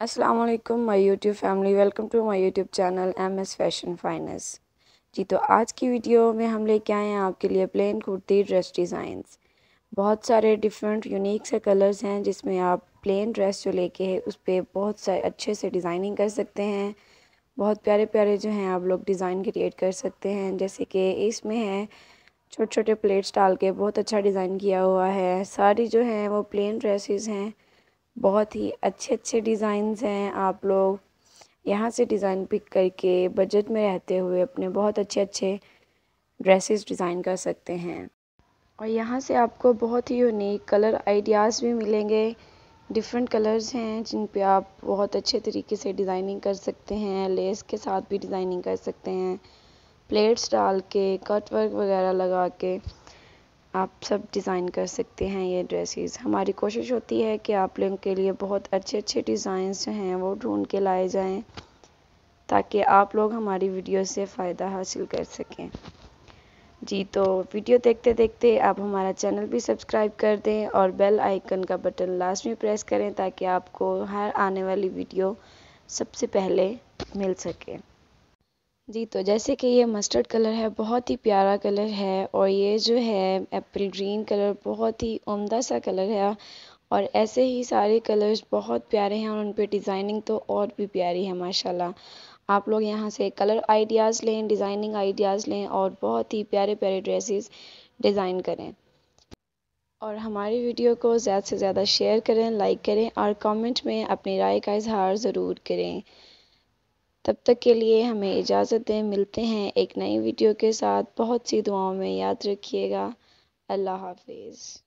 वालेकुम my YouTube family welcome to my YouTube channel M S fashion finance जी तो आज की वीडियो में हम लेके आए हैं आपके लिए प्लेन कुर्ती ड्रेस डिज़ाइंस बहुत सारे डिफरेंट यूनिक से कलर्स हैं जिसमें आप प्लेन ड्रेस जो लेके उस पर बहुत सारे अच्छे से डिज़ाइनिंग कर सकते हैं। बहुत प्यारे प्यारे जो हैं आप लोग डिज़ाइन क्रिएट कर सकते हैं। जैसे कि इसमें है छोटे छोटे प्लेट्स डाल के बहुत अच्छा डिज़ाइन किया हुआ है। सारी जो हैं वो प्लेन ड्रेसेस हैं। बहुत ही अच्छे अच्छे डिज़ाइंस हैं आप लोग। यहाँ से डिज़ाइन पिक करके बजट में रहते हुए अपने बहुत अच्छे अच्छे ड्रेसेस डिज़ाइन कर सकते हैं। और यहाँ से आपको बहुत ही यूनिक कलर आइडियाज़ भी मिलेंगे। डिफरेंट कलर्स हैं जिन पे आप बहुत अच्छे तरीके से डिज़ाइनिंग कर सकते हैं लेस के साथ भी डिज़ाइनिंग कर सकते हैं। प्लेट्स डाल के कट वर्क वगैरह लगा के। आप सब डिज़ाइन कर सकते हैं ये ड्रेसेस हमारी कोशिश होती है कि आप लोगों के लिए बहुत अच्छे अच्छे डिज़ाइंस जो हैं, वो ढूंढ के लाए जाएँ, ताकि आप लोग हमारी वीडियो से फ़ायदा हासिल कर सकें। जी तो वीडियो देखते देखते आप हमारा चैनल भी सब्सक्राइब कर दें और बेल आइकन का बटन लास्ट में प्रेस करें, ताकि आपको हर आने वाली वीडियो सबसे पहले मिल सके। जी तो जैसे कि ये मस्टर्ड कलर है, बहुत ही प्यारा कलर है और ये जो है एप्पल ग्रीन कलर बहुत ही उम्दा सा कलर है और ऐसे ही सारे कलर्स बहुत प्यारे हैं और उन पर डिज़ाइनिंग तो और भी प्यारी है, माशाल्लाह। आप लोग यहाँ से कलर आइडियाज़ लें डिज़ाइनिंग आइडियाज़ लें और बहुत ही प्यारे प्यारे ड्रेसेस डिज़ाइन करें। और हमारी वीडियो को ज़्यादा से ज़्यादा शेयर करें लाइक करें और कमेंट में अपनी राय का इजहार ज़रूर करें। तब तक के लिए हमें इजाज़त दें। मिलते हैं एक नई वीडियो के साथ। बहुत सी दुआओं में याद रखिएगा। अल्लाह हाफिज़।